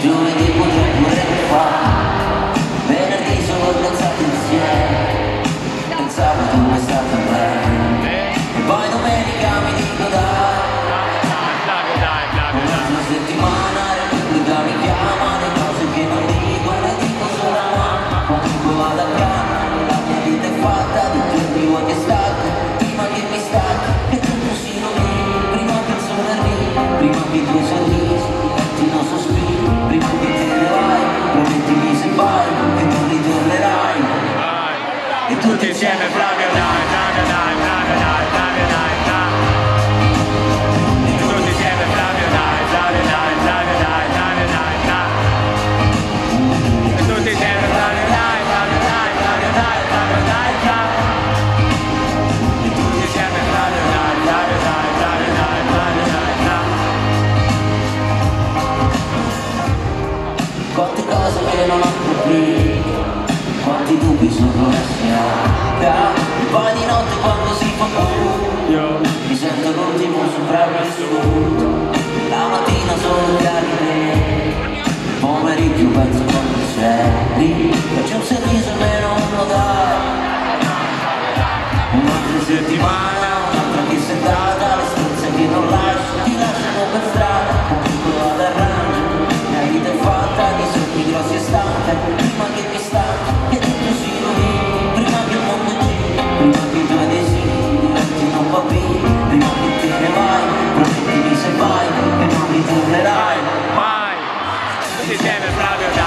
giovedì potrei pure fare venerdì sono danzato insieme pensavo tu è stata bene e poi domenica mi dico dai. Un'altra settimana Repubblica mi chiama le cose che non dico le dico solo a mamma quando vado a casa la mia vita è fatta di giorni vuoi che stacco prima che mi stacchi e tutto si rovini prima che il sole arrivi prima che i tuoi Sieme flavia dai, dai, dai, dai, dai, dai, dai, dai. Tutti insieme flavia dai, dai, dai, dai, dai, dai, dai, dai. Tutti insieme flavia dai, dai, dai, dai, dai, dai, dai, dai. Tutti insieme flavia dai, dai, dai, dai, dai, dai, dai, dai. Quante cose che non ho più sono messi a poi di notte quando si fa buio mi sento l'ultimo sopravvissuto la mattina sono il pomeriggio penso quando e c'è un Louisiana, brother.